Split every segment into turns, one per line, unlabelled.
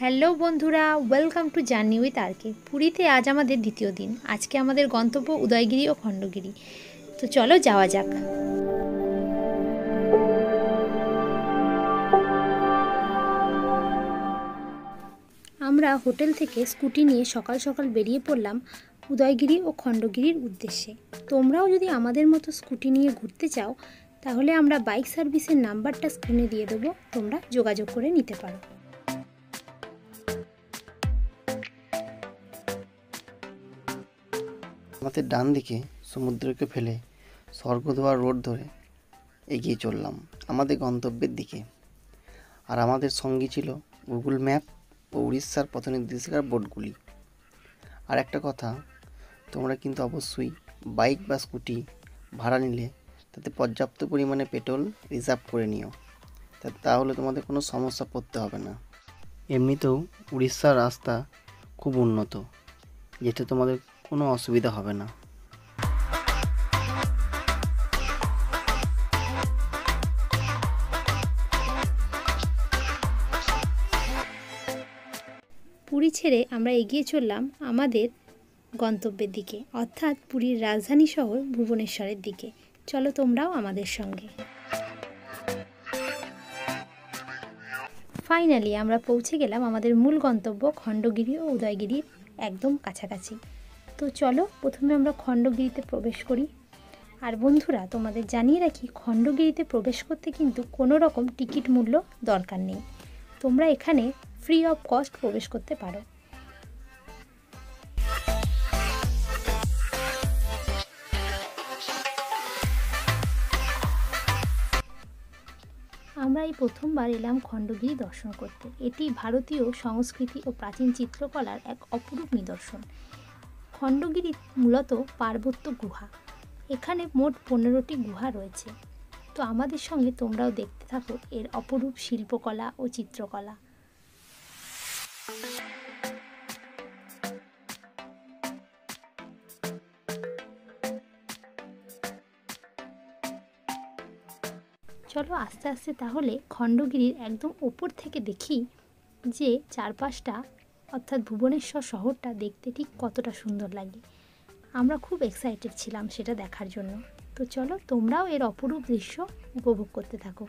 Hello বন্ধুরা welcome to journey with RK পুরীতে আজ আমাদের দ্বিতীয় দিন। আজকে আমাদের গন্তব্য উদয়গিরি ও খণ্ডগিরি। তো চলো যাওয়া যাক। আমরা হোটেল থেকে স্কুটি নিয়ে সকাল সকাল বেরিয়ে পড়লাম উদয়গিরি ও খণ্ডগিরির উদ্দেশ্যে। তোমরাও যদি আমাদের মতো স্কুটি নিয়ে ঘুরতে চাও, তাহলে আমরা বাইক সার্ভিসের নাম্বারটা স্ক্রিনে দিয়ে দেবো। তোমরা যোগাযোগ করে নিতে পারো।
আমাদের ডান দিকে সমুদ্রকে ফেলে স্বর্গদুয়ার রোড ধরে এগিয়ে চললাম আমাদের গন্তব্যের দিকে। আর আমাদের সঙ্গী ছিল গুগল ম্যাপ ও উড়িষ্যার পথ নির্দেশিকার বোর্ডগুলি আর একটা কথা, তোমরা কিন্তু অবশ্যই বাইক বা স্কুটি ভাড়া নিলে তাতে পর্যাপ্ত পরিমাণে পেট্রোল রিজার্ভ করে নিও। তাহলে তোমাদের কোনো সমস্যা পড়তে হবে না। এমনিতেও উড়িষ্যার রাস্তা খুব উন্নত, যেটা তোমাদের কোনো অসুবিধা হবে না।
পুরী ছেড়ে আমরা এগিয়ে চললাম আমাদের গন্তব্যের দিকে, অর্থাৎ পুরীর রাজধানী শহর ভুবনেশ্বরের দিকে। চলো তোমরাও আমাদের সঙ্গে। ফাইনালি আমরা পৌঁছে গেলাম আমাদের মূল গন্তব্য খণ্ডগিরি ও উদয়গিরির একদম কাছাকাছি। তো চলো, প্রথমে আমরা খণ্ডগিরিতে প্রবেশ করি। আর বন্ধুরা, তোমাদের জানিয়ে রাখি, খণ্ডগিরিতে প্রবেশ করতে কিন্তু কোনো রকম টিকিট মূল্য দরকার নেই। তোমরা এখানে ফ্রি অফ কস্ট প্রবেশ করতে পারো। আমরা এই প্রথমবার এলাম খণ্ডগিরি দর্শন করতে। এটি ভারতীয় সংস্কৃতি ও প্রাচীন চিত্রকলার এক অপরূপ নিদর্শন। খণ্ডগিরি মূলত পার্বত্য গুহা। এখানে মোট পনেরোটি গুহা রয়েছে। তো আমাদের সঙ্গে তোমরাও দেখতে থাকো এর অপরূপ শিল্পকলা ও চিত্রকলা। চলো আস্তে আস্তে তাহলে খণ্ডগিরির একদম ওপর থেকে দেখি যে চারপাশটা অর্থাৎ ভুবনেশ্বর শহরটা দেখতে ঠিক কতটা সুন্দর লাগে। আমরা খুব এক্সাইটেড ছিলাম সেটা দেখার জন্য। তো চলো তোমরাও এর অপরূপ দৃশ্য উপভোগ করতে থাকো।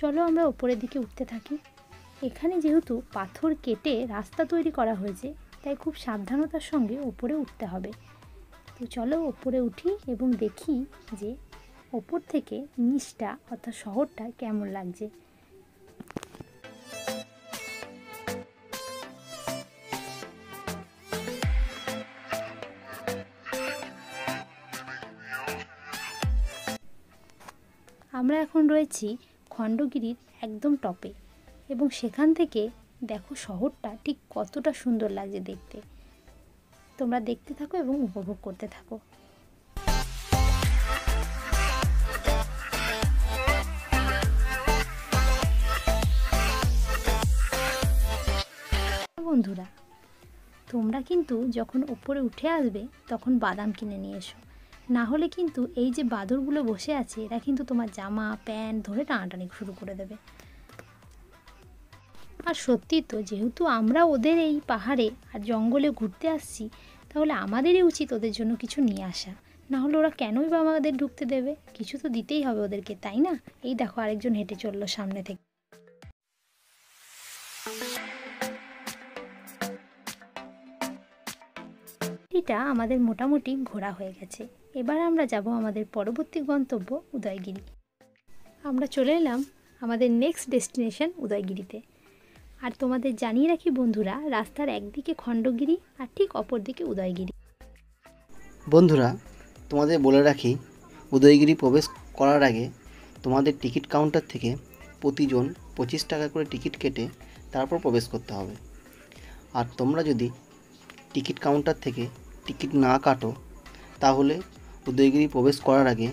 চলো আমরা ওপরের দিকে উঠতে থাকি। এখানে যেহেতু পাথর কেটে রাস্তা তৈরি করা হয়েছে, তাই খুব সাবধানতার সঙ্গে ওপরে উঠতে হবে। তো চলো ওপরে উঠি এবং দেখি যে ওপর থেকে নিচটা অর্থাৎ শহরটা কেমন লাগছে। আমরা এখন রয়েছি খণ্ডগিরির একদম টপে এবং সেখান থেকে দেখো শহরটা ঠিক কতটা সুন্দর লাগছে দেখতে। তোমরা দেখতে থাকো এবং উপভোগ করতে থাকো। বন্ধুরা, তোমরা কিন্তু যখন ওপরে উঠে আসবে, তখন বাদাম কিনে নিয়ে এসো। না হলে কিন্তু এই যে বাদরগুলো বসে আছে, এরা কিন্তু তোমার জামা, প্যান্ট ধরে টানাটানি শুরু করে দেবে। আর সত্যি তো, যেহেতু আমরা ওদের এই পাহাড়ে আর জঙ্গলে ঘুরতে আসছি, তাহলে আমাদেরই উচিত ওদের জন্য কিছু নিয়ে আসা। না হলে ওরা কেনই বা আমাদের ঢুকতে দেবে? কিছু তো দিতেই হবে ওদেরকে, তাই না? এই দেখো আরেকজন হেঁটে চলল সামনে থেকে। এটা আমাদের মোটামুটি ঘোরা হয়ে গেছে। এবার আমরা যাব আমাদের পরবর্তী গন্তব্য উদয়গিরি। আমরা চলে এলাম আমাদের নেক্সট ডেস্টিনেশন উদয়গিরিতে। আর তোমাদের জানিয়ে রাখি বন্ধুরা, রাস্তার একদিকে খণ্ডগিরি আর ঠিক অপর দিকে উদয়গিরি।
বন্ধুরা, তোমাদের বলে রাখি, উদয়গিরি প্রবেশ করার আগে তোমাদের টিকিট কাউন্টার থেকে প্রতিজন পঁচিশ টাকা করে টিকিট কেটে তারপর প্রবেশ করতে হবে। আর তোমরা যদি টিকিট কাউন্টার থেকে টিকিট না কাটো, তাহলে উদয়গিরি প্রবেশ করার আগে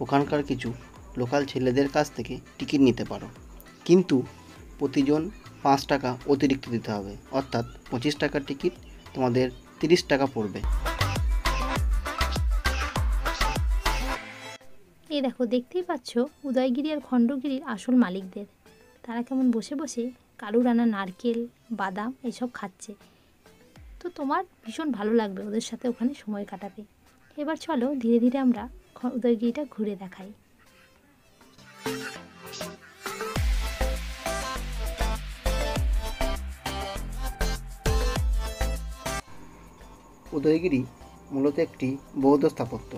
ওখানকার কিছু লোকাল ছেলেদের কাছ থেকে টিকিট নিতে পারো। কিন্তু প্রতিজন পাঁচ টাকা অতিরিক্ত দিতে হবে। অর্থাৎ পঁচিশ টাকার টিকিট তোমাদের তিরিশ টাকা পড়বে।
এই দেখো, দেখতেই পাচ্ছ উদয়গিরি আর খণ্ডগিরির আসল মালিকদের। তারা কেমন বসে বসে কারুর আনা নারকেল, বাদাম এসব খাচ্ছে। তো তোমার ভীষণ ভালো লাগবে ওদের সাথে ওখানে সময় কাটাবে এবার চলো ধীরে ধীরে আমরা উদয়গিরিটা ঘুরে দেখাই।
উদয়গিরি মূলত একটি বৌদ্ধ স্থাপত্য।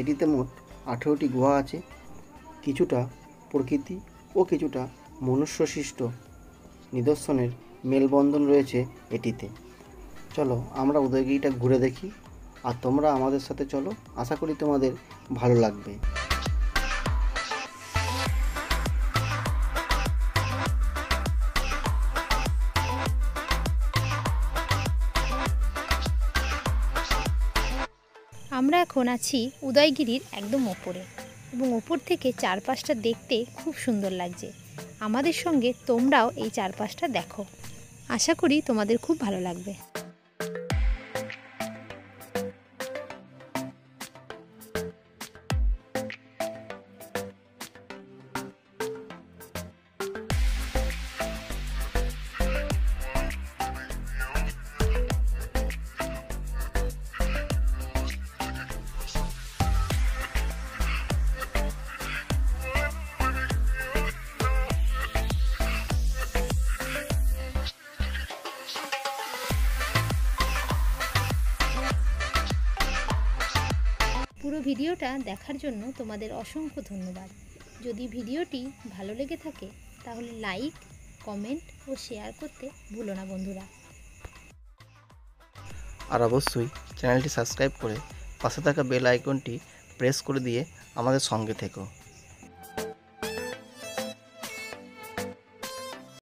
এটিতে মোট আঠেরোটি গুহা আছে, কিছুটা প্রকৃতি ও কিছুটা মনুষ্যসৃষ্ট নিদর্শনের মেলবন্ধন রয়েছে এটিতে। চলো আমরা উদয়গিরিটা ঘুরে দেখি। আর তোমরা আমাদের সাথে চলো। আশা করি তোমাদের ভালো লাগবে।
আমরা এখন আছি উদয়গিরির একদম ওপরে এবং ওপর থেকে চারপাশটা দেখতে খুব সুন্দর লাগছে। আমাদের সঙ্গে তোমরাও এই চারপাশটা দেখো। আশা করি তোমাদের খুব ভালো লাগবে। পুরো ভিডিওটা দেখার জন্য তোমাদের অসংখ্য ধন্যবাদ। যদি ভিডিওটি ভালো লেগে থাকে, তাহলে লাইক, কমেন্ট ও শেয়ার করতে ভুলো না বন্ধুরা।
আর অবশ্যই চ্যানেলটি সাবস্ক্রাইব করে পাশে থাকা বেল আইকনটি প্রেস করে দিয়ে আমাদের সঙ্গে থেকো।